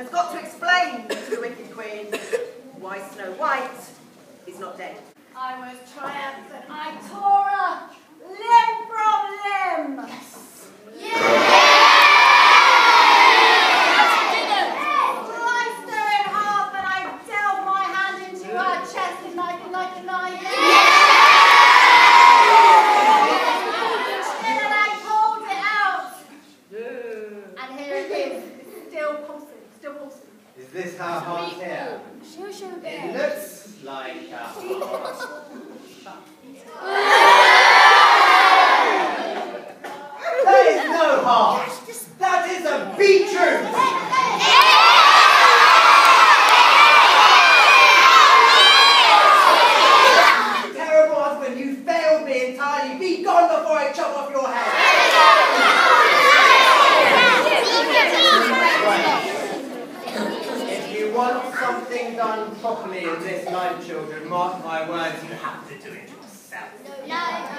has got to explain to the Wicked Queen why Snow White is not dead. I was triumphant. I tore her limb from limb. Yes. Yeah. And here Yes. still pulsating. Is this her heart here? It looks like a heart. That is no heart. That is a beetroot. Terrible husband, you failed me entirely. Be gone before I chop off your something done properly in this life, children, mark my words, you have to do it yourself. No.